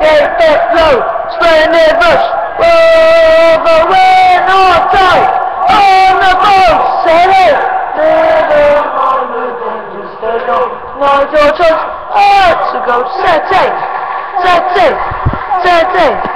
Get it low, spin it rush, over win or die, on the ball, City, never mind the danger, stay on, not your choice, oh, to go, City, set it, set it.